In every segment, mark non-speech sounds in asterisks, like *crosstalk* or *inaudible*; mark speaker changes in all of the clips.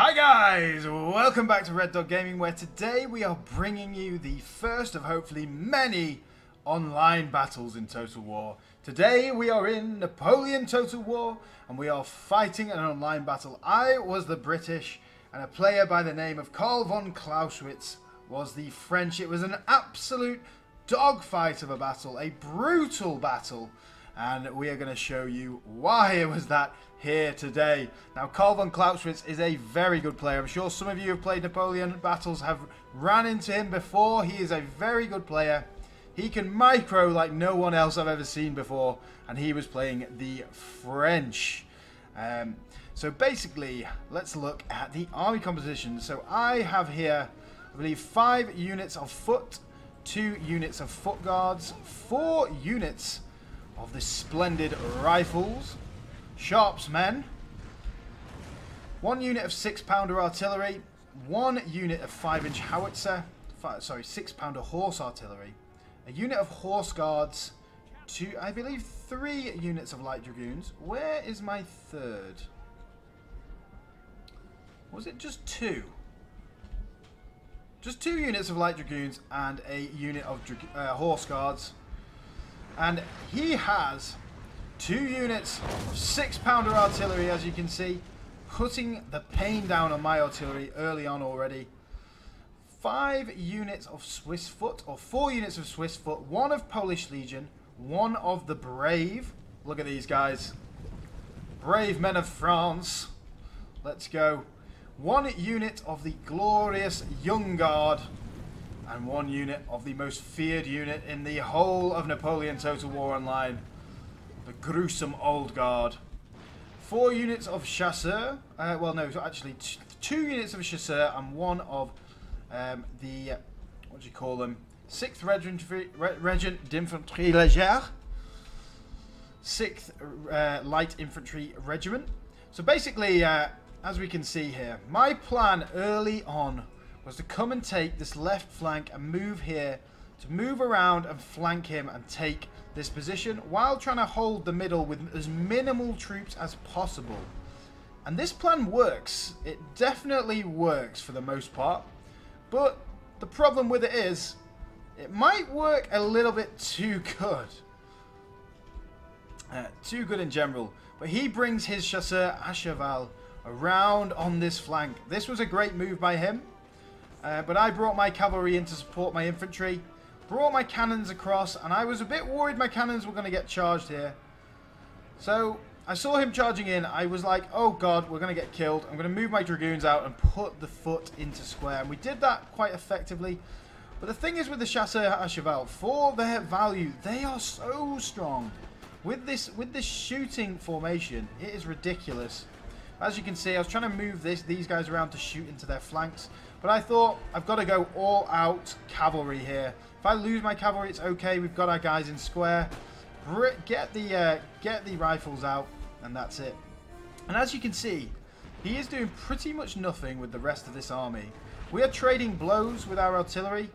Speaker 1: Hi guys, welcome back to Red Dog Gaming where today we are bringing you the first of hopefully many online battles in Total War. Today we are in Napoleon Total War and we are fighting an online battle. I was the British and a player by the name of Carl von Clausewitz was the French. It was an absolute dogfight of a battle, a brutal battle and we are going to show you why it was that here today. Now, Carl von Clausewitz is a very good player. I'm sure some of you have played Napoleon battles, have ran into him before. He is a very good player. He can micro like no one else I've ever seen before, and he was playing the French. Um, so basically, let's look at the army composition. So I have here, I believe, five units of foot, two units of foot guards, four units of the splendid rifles, Sharpe's men, one unit of six pounder artillery, one unit of five inch howitzer, five, sorry, six pounder horse artillery, a unit of horse guards, two, I believe three units of light dragoons. Where is my third? Was it just two? Just two units of light dragoons and a unit of uh, horse guards. And he has two units of six pounder artillery, as you can see, putting the pain down on my artillery early on already. Five units of Swiss foot, or four units of Swiss foot, one of Polish Legion, one of the Brave. Look at these guys. Brave men of France. Let's go. One unit of the glorious Young Guard and one unit of the most feared unit in the whole of Napoleon Total War Online, the gruesome Old Guard. Four units of Chasseur, uh, well no, actually two units of Chasseur and one of um, the, what do you call them, 6th Regiment, Regiment d'Infanterie Légère, 6th uh, Light Infantry Regiment. So basically, uh, as we can see here, my plan early on was to come and take this left flank and move here to move around and flank him and take this position while trying to hold the middle with as minimal troops as possible. And this plan works. It definitely works for the most part. But the problem with it is, it might work a little bit too good. Uh, too good in general. But he brings his chasseur à around on this flank. This was a great move by him. Uh, but I brought my cavalry in to support my infantry. Brought my cannons across, and I was a bit worried my cannons were going to get charged here. So, I saw him charging in. I was like, oh god, we're going to get killed. I'm going to move my dragoons out and put the foot into square. And we did that quite effectively. But the thing is with the Chasseur à Cheval, for their value, they are so strong. With this with this shooting formation, it is ridiculous. As you can see, I was trying to move this these guys around to shoot into their flanks. But I thought, I've got to go all out cavalry here. If I lose my cavalry, it's okay. We've got our guys in square. Get the, uh, get the rifles out, and that's it. And as you can see, he is doing pretty much nothing with the rest of this army. We are trading blows with our artillery,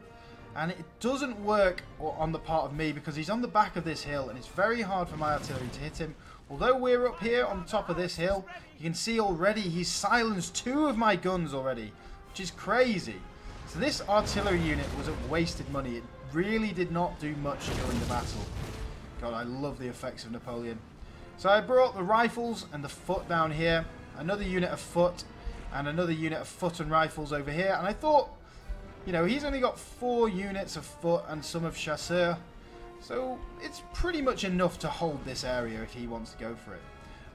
Speaker 1: and it doesn't work on the part of me because he's on the back of this hill, and it's very hard for my artillery to hit him. Although we're up here on top of this hill, you can see already he's silenced two of my guns already which is crazy. So this artillery unit was a wasted money. It really did not do much during the battle. God, I love the effects of Napoleon. So I brought the rifles and the foot down here, another unit of foot, and another unit of foot and rifles over here. And I thought, you know, he's only got four units of foot and some of chasseur. So it's pretty much enough to hold this area if he wants to go for it.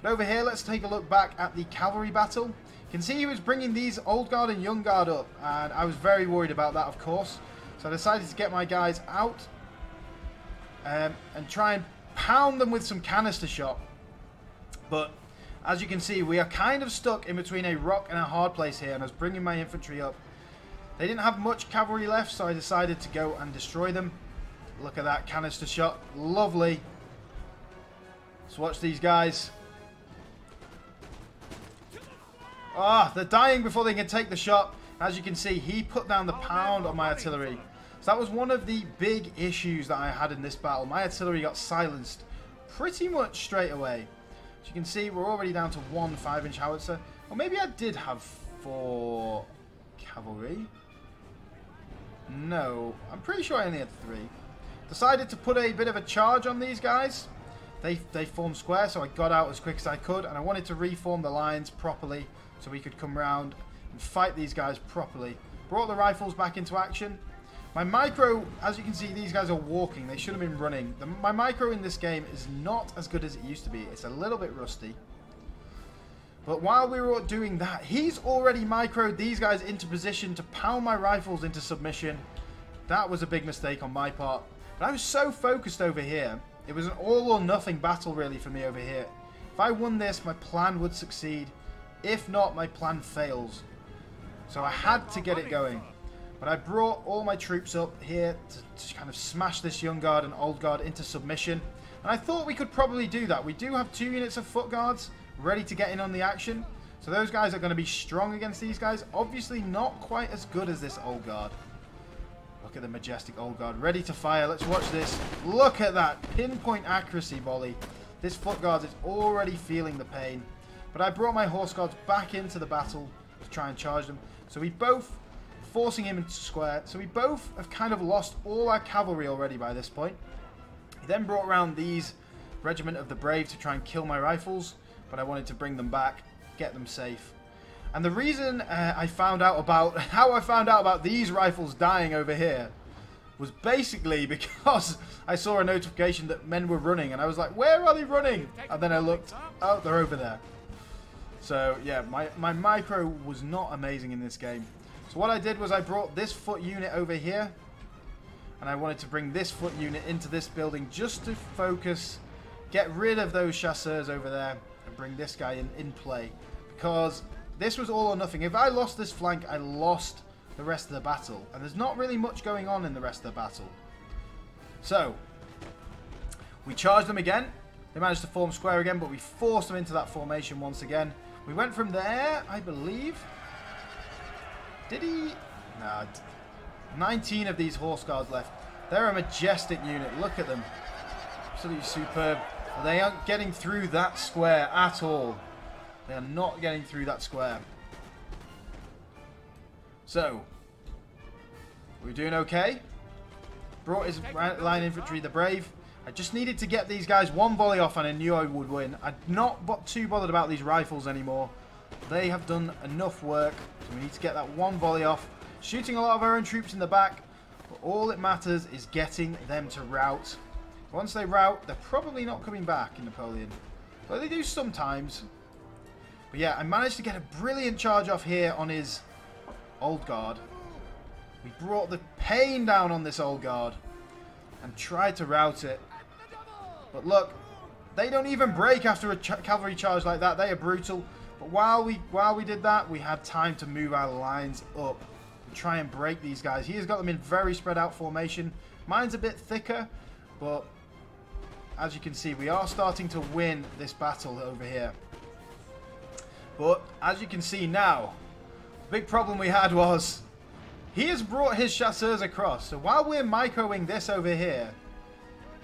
Speaker 1: But over here, let's take a look back at the cavalry battle. You can see he was bringing these old guard and young guard up, and I was very worried about that, of course. So I decided to get my guys out um, and try and pound them with some canister shot. But as you can see, we are kind of stuck in between a rock and a hard place here, and I was bringing my infantry up. They didn't have much cavalry left, so I decided to go and destroy them. Look at that canister shot. Lovely. Let's watch these guys. Ah, they're dying before they can take the shot. As you can see, he put down the pound on my artillery. So that was one of the big issues that I had in this battle. My artillery got silenced pretty much straight away. As you can see, we're already down to one 5-inch howitzer. Or maybe I did have four cavalry. No, I'm pretty sure I only had three. Decided to put a bit of a charge on these guys. They, they formed square, so I got out as quick as I could, and I wanted to reform the lines properly so we could come round and fight these guys properly. Brought the rifles back into action. My micro, as you can see, these guys are walking. They should have been running. The, my micro in this game is not as good as it used to be. It's a little bit rusty. But while we were doing that, he's already microed these guys into position to pound my rifles into submission. That was a big mistake on my part. But I was so focused over here. It was an all or nothing battle really for me over here. If I won this, my plan would succeed. If not, my plan fails. So I had to get it going. But I brought all my troops up here to, to, kind of smash this young guard and old guard into submission. And I thought we could probably do that. We do have two units of foot guards ready to get in on the action. So those guys are going to be strong against these guys. Obviously not quite as good as this old guard. Look at the majestic old guard. Ready to fire. Let's watch this. Look at that. Pinpoint accuracy volley. This foot guard is already feeling the pain. But I brought my horse guards back into the battle to try and charge them. So we both, forcing him into square. So we both have kind of lost all our cavalry already by this point. He then brought around these Regiment of the Brave to try and kill my rifles but I wanted to bring them back, get them safe. And the reason uh, I found out about, *laughs* how I found out about these rifles dying over here was basically *laughs* because I saw a notification that men were running and I was like, where are they running? And then I looked, oh, they're over there. So yeah, my, my micro was not amazing in this game. So what I did was I brought this foot unit over here and I wanted to bring this foot unit into this building just to focus, get rid of those chasseurs over there and bring this guy in, in play. Because this was all or nothing. If I lost this flank, I lost the rest of the battle. And there's not really much going on in the rest of the battle. So, we charged them again. They managed to form square again, but we forced them into that formation once again. We went from there, I believe. Did he? Nah. 19 of these horse guards left. They're a majestic unit. Look at them. Absolutely superb. They aren't getting through that square at all. They are not getting through that square. So, we're doing okay. Brought his line infantry, the Brave. I just needed to get these guys one volley off and I knew I would win. I'm not too bothered about these rifles anymore. They have done enough work. So we need to get that one volley off. Shooting a lot of our own troops in the back. But all that matters is getting them to rout. Once they rout, they're probably not coming back in Napoleon. But they do sometimes. But yeah, I managed to get a brilliant charge off here on his old guard. We brought the pain down on this old guard and tried to rout it. But look, they don't even break after a ch cavalry charge like that. They are brutal. But while we while we did that, we had time to move our lines up and try and break these guys. He has got them in very spread out formation. Mine's a bit thicker, but as you can see, we are starting to win this battle over here. But as you can see now, the big problem we had was he has brought his chasseurs across. So while we're microing this over here,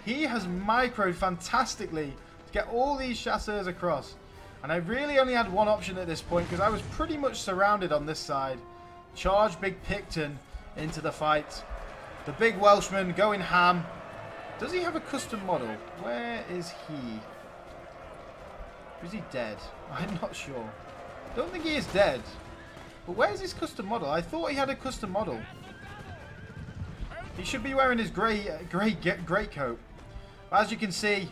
Speaker 1: he has microed fantastically to get all these chasseurs across. And I really only had one option at this point because I was pretty much surrounded on this side. Charge Big Picton into the fight. The big Welshman going ham. Does he have a custom model? Where is he? Is he dead? *laughs* I'm not sure. Don't think he is dead. But where's his custom model? I thought he had a custom model. He should be wearing his grey uh, grey great coat. As you can see,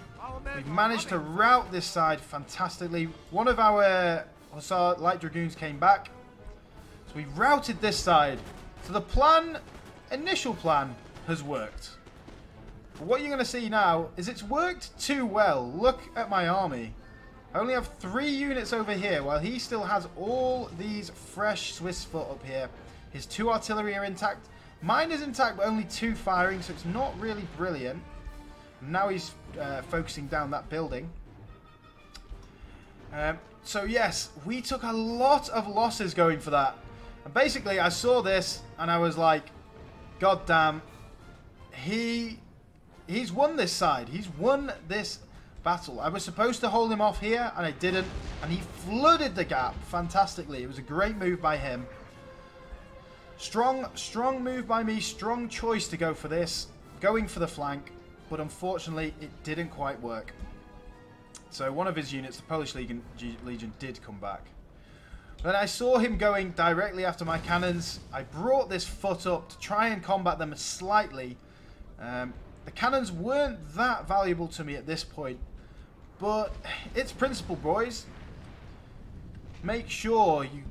Speaker 1: we've managed to rout this side fantastically. One of our Hussar Light Dragoons came back. So we routed this side. So the plan, initial plan, has worked. But what you're going to see now is it's worked too well. Look at my army. I only have three units over here, while he still has all these fresh Swiss foot up here. His two artillery are intact. Mine is intact, but only two firing, so it's not really brilliant. Now he's uh, focusing down that building. Um, so yes, we took a lot of losses going for that. And basically, I saw this, and I was like, God damn, he he's won this side. He's won this battle. I was supposed to hold him off here, and I didn't. And he flooded the gap fantastically. It was a great move by him. Strong, strong move by me. Strong choice to go for this. Going for the flank. But unfortunately, it didn't quite work. So one of his units, the Polish Legion, Legion did come back. Then I saw him going directly after my cannons. I brought this foot up to try and combat them slightly. Um, the cannons weren't that valuable to me at this point. But it's principle, boys. Make sure you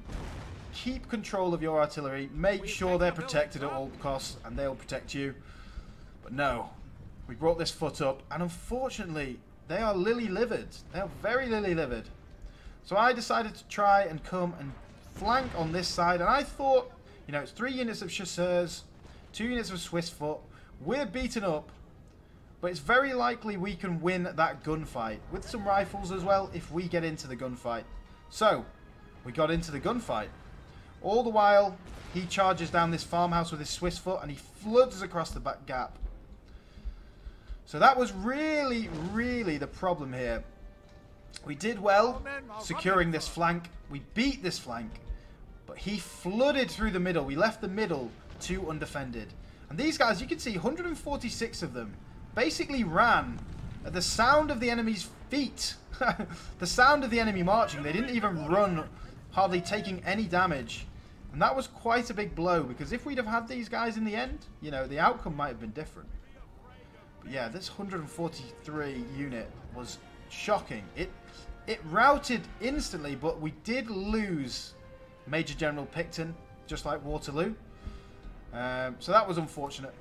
Speaker 1: keep control of your artillery. Make sure they're protected at all costs, and they'll protect you. But no, we brought this foot up, and unfortunately, they are lily-livered. They are very lily-livered. So I decided to try and come and flank on this side, and I thought, you know, it's three units of chasseurs, two units of Swiss foot. We're beaten up, but it's very likely we can win that gunfight with some rifles as well if we get into the gunfight. So, we got into the gunfight. All the while, he charges down this farmhouse with his Swiss foot and he floods across the back gap. So that was really, really the problem here. We did well securing this flank. We beat this flank. But he flooded through the middle. We left the middle too undefended. And these guys, you can see 146 of them basically ran at the sound of the enemy's feet. *laughs* the sound of the enemy marching. They didn't even run, hardly taking any damage. And that was quite a big blow, because if we'd have had these guys in the end, you know, the outcome might have been different. Yeah, this 143 unit was shocking. It it routed instantly, but we did lose Major General Picton, just like Waterloo. Um, so that was unfortunate.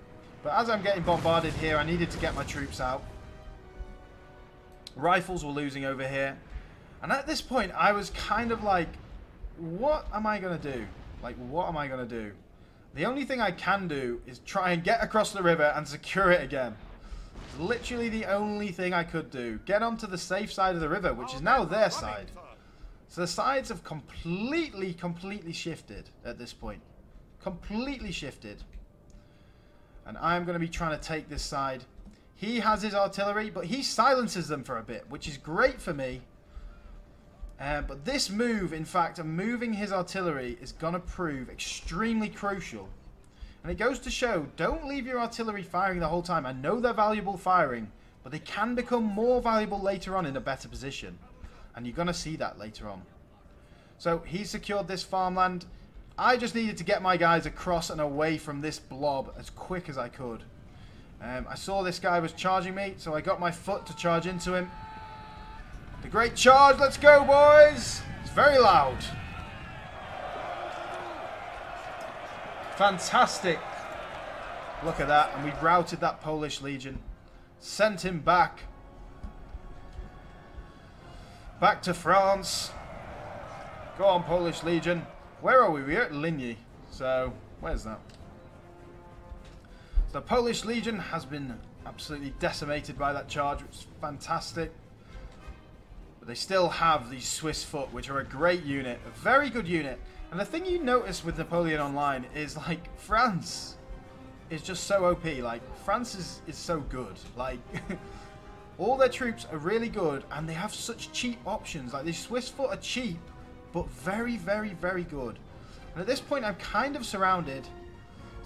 Speaker 1: But as I'm getting bombarded here, I needed to get my troops out. Rifles were losing over here. And at this point, I was kind of like, what am I going to do? Like, what am I going to do? The only thing I can do is try and get across the river and secure it again. It's literally the only thing I could do. Get onto the safe side of the river, which is now their side. So the sides have completely, completely shifted at this point. Completely shifted. And I'm going to be trying to take this side. He has his artillery, but he silences them for a bit, which is great for me. Uh, but this move, in fact, moving his artillery is going to prove extremely crucial. And it goes to show, don't leave your artillery firing the whole time. I know they're valuable firing, but they can become more valuable later on in a better position. And you're going to see that later on. So he secured this farmland. I just needed to get my guys across and away from this blob as quick as I could. Um, I saw this guy was charging me, so I got my foot to charge into him. The great charge, let's go boys! It's very loud. Fantastic. Look at that, and we routed that Polish Legion. Sent him back. Back to France. Go on, Polish Legion. Where are we? We're at Ligny. So, where's that? The Polish Legion has been absolutely decimated by that charge, which is fantastic. They still have the Swiss Foot, which are a great unit, a very good unit. And the thing you notice with Napoleon Online is, like, *laughs* France is just so OP. Like, France is, is so good. Like, *laughs* all their troops are really good, and they have such cheap options. Like, the Swiss Foot are cheap, but very, very, very good. And at this point, I'm kind of surrounded.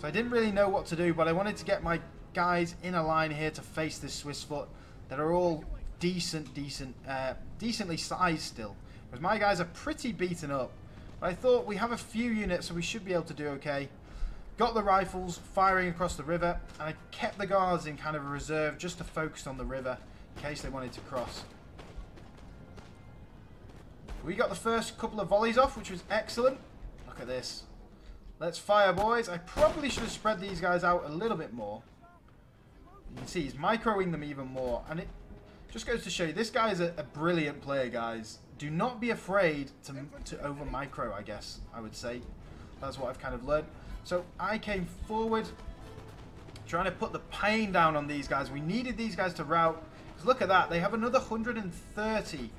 Speaker 1: So I didn't really know what to do, but I wanted to get my guys in a line here to face this Swiss foot that are all decent, decent, uh, decently sized still. Because my guys are pretty beaten up. But I thought we have a few units, so we should be able to do okay. Got the rifles firing across the river, and I kept the guards in kind of a reserve just to focus on the river in case they wanted to cross. We got the first couple of volleys off, which was excellent. Look at this. Let's fire, boys. I probably should have spread these guys out a little bit more. You can see he's microing them even more. And it just goes to show you, this guy is a, a brilliant player, guys. Do not be afraid to, to over micro, I guess, I would say. That's what I've kind of learned. So I came forward, trying to put the pain down on these guys. We needed these guys to rout. Look at that. They have another 130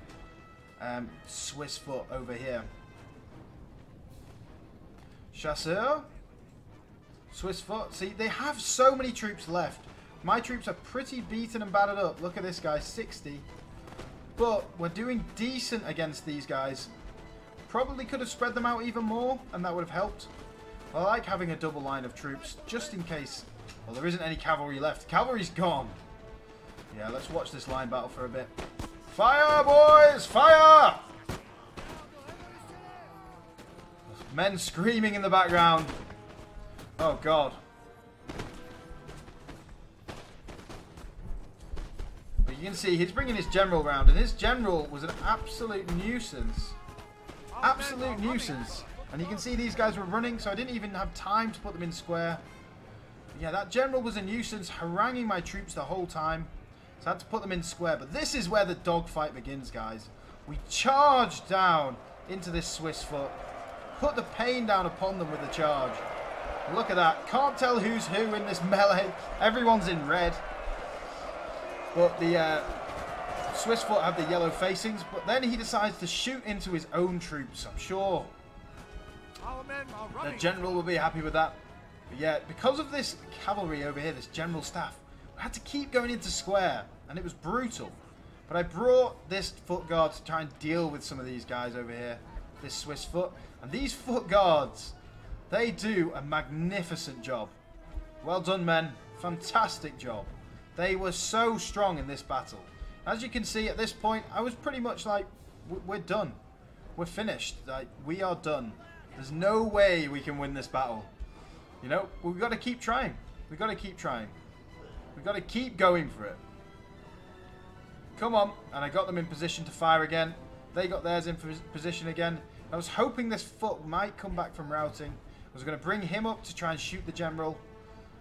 Speaker 1: um, Swiss foot over here. Chasseur. Swiss foot. See, they have so many troops left. My troops are pretty beaten and battered up. Look at this guy, 60. But we're doing decent against these guys. Probably could have spread them out even more, and that would have helped. I like having a double line of troops, just in case... Well, there isn't any cavalry left. Cavalry's gone. Yeah, let's watch this line battle for a bit. Fire, boys! Fire! Men screaming in the background. Oh, God. You can see he's bringing his general round, and his general was an absolute nuisance. Absolute nuisance. And you can see these guys were running, so I didn't even have time to put them in square. But yeah, that general was a nuisance, haranguing my troops the whole time. So I had to put them in square. But this is where the dogfight begins, guys. We charge down into this Swiss foot. Put the pain down upon them with the charge. Look at that. Can't tell who's who in this *laughs* melee. Everyone's in red. But the uh, Swiss foot have the yellow facings. But then he decides to shoot into his own troops. I'm sure the general will be happy with that. But yeah, because of this cavalry over here, this general staff, we had to keep going into square. And it was brutal. But I brought this foot guard to try and deal with some of these guys over here. This Swiss foot. And these foot guards, they do a magnificent job. Well done, men. Fantastic job. They were so strong in this battle. As you can see, at this point, I was pretty much like, we're done. We're finished. Like, we are done. There's no way we can win this battle. You know, we've got to keep trying. We've got to keep trying. We've got to keep going for it. Come on. And I got them in position to fire again. They got theirs in position again. I was hoping this foot might come back from routing. I was going to bring him up to try and shoot the general.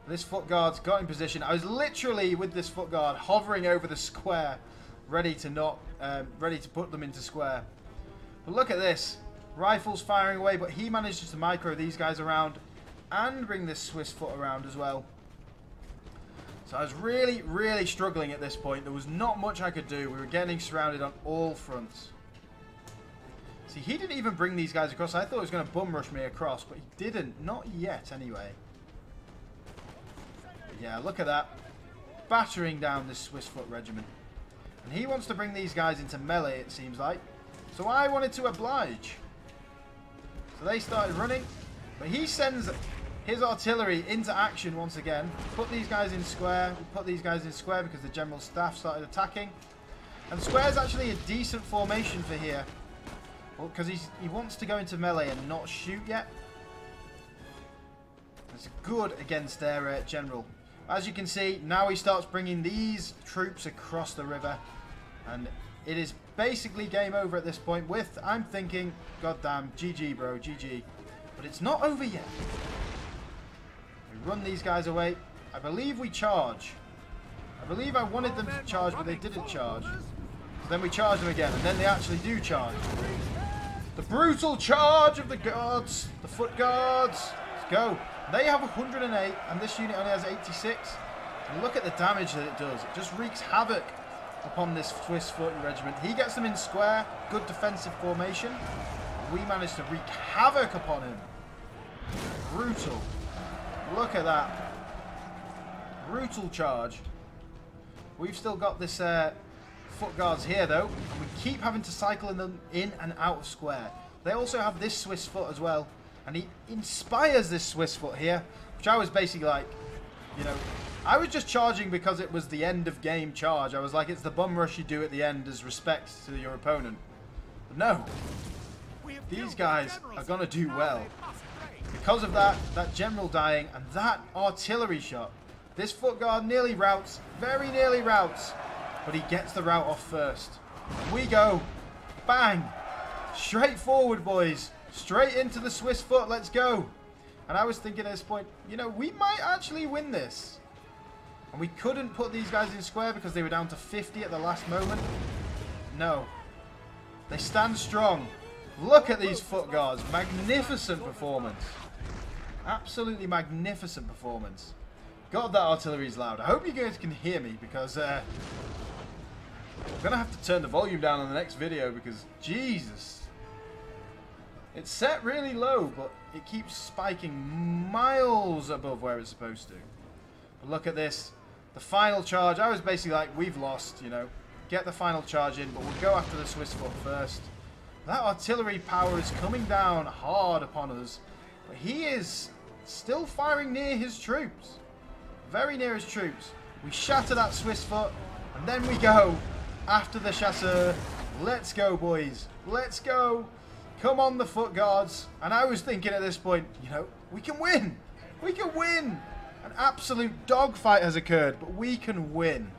Speaker 1: This foot guard's got in position. I was literally with this foot guard hovering over the square, ready to not, um, ready to put them into square. But look at this. Rifles firing away, but he manages to micro these guys around and bring this Swiss foot around as well. So I was really, really struggling at this point. There was not much I could do. We were getting surrounded on all fronts. See, he didn't even bring these guys across. I thought he was going to bum rush me across, but he didn't. Not yet, anyway. Yeah, look at that. Battering down this Swiss foot regiment. And he wants to bring these guys into melee, it seems like. So I wanted to oblige. So they started running. But he sends his artillery into action once again. Put these guys in square. Put these guys in square because the general staff started attacking. And square is actually a decent formation for here. Well, because he wants to go into melee and not shoot yet. It's good against their uh, general. As you can see, now he starts bringing these troops across the river. And it is basically game over at this point with, I'm thinking, goddamn, GG bro, GG. But it's not over yet. We run these guys away. I believe we charge. I believe I wanted them to charge, but they didn't charge. So then we charge them again, and then they actually do charge. The brutal charge of the guards, the foot guards. Let's go. They have 108, and this unit only has 86. And look at the damage that it does. It just wreaks havoc upon this Swiss foot regiment. He gets them in square, good defensive formation. We manage to wreak havoc upon him. Brutal. Look at that. Brutal charge. We've still got this uh, foot guards here though. And we keep having to cycle them in and out of square. They also have this Swiss foot as well. And he inspires this Swiss foot here. Which I was basically like, you know, I was just charging because it was the end of game charge. I was like, it's the bum rush you do at the end as respect to your opponent. But no. These guys are going to do well. Because of that, that general dying, and that artillery shot. This foot guard nearly routes, very nearly routes, but he gets the route off first. We go. Bang. Straight forward, boys. Straight into the Swiss foot. Let's go. And I was thinking at this point, you know, we might actually win this. And we couldn't put these guys in square because they were down to 50 at the last moment. No. They stand strong. Look at these foot guards. Magnificent performance. Absolutely magnificent performance. God, that artillery is loud. I hope you guys can hear me because uh, I'm going to have to turn the volume down on the next video because, Jesus. It's set really low, but it keeps spiking miles above where it's supposed to. But look at this. The final charge, I was basically like, we've lost, you know. get the final charge in, but we'll go after the Swiss foot first. That artillery power is coming down hard upon us, but he is still firing near his troops. Very near his troops. We shatter that Swiss foot, and then we go after the chasseur. Let's go, boys. Let's go. Come on, the foot guards. And I was thinking at this point, you know, we can win. We can win. An absolute dogfight has occurred, but we can win.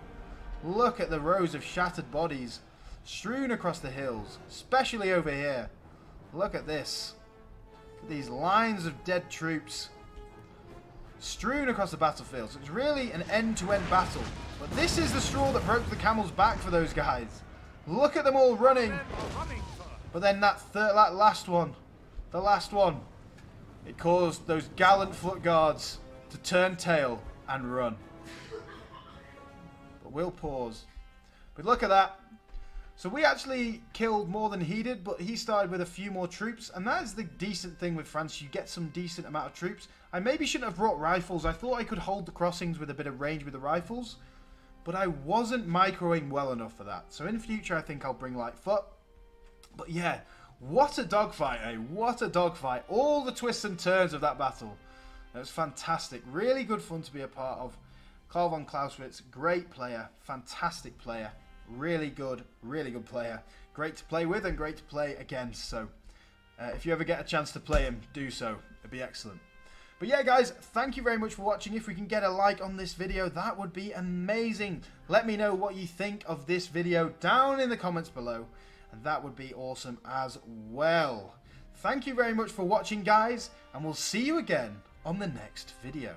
Speaker 1: Look at the rows of shattered bodies strewn across the hills, especially over here. Look at this. These lines of dead troops strewn across the battlefield. So it's really an end-to-end -end battle. But this is the straw that broke the camel's back for those guys. Look at them all running. But then that, third, that last one, the last one, it caused those gallant foot guards to turn tail and run. But we'll pause. But look at that. So we actually killed more than he did, but he started with a few more troops, and that is the decent thing with France. You get some decent amount of troops. I maybe shouldn't have brought rifles. I thought I could hold the crossings with a bit of range with the rifles, but I wasn't microing well enough for that. So in future, I think I'll bring light foot. But yeah, what a dogfight, eh? What a dogfight. All the twists and turns of that battle. It was fantastic. Really good fun to be a part of. Carl von Clausewitz, great player, fantastic player. Really good, really good player. Great to play with and great to play against. So uh, if you ever get a chance to play him, do so. It'd be excellent. But yeah, guys, thank you very much for watching. If we can get a like on this video, that would be amazing. Let me know what you think of this video down in the comments below. That would be awesome as well. Thank you very much for watching, guys. And we'll see you again on the next video.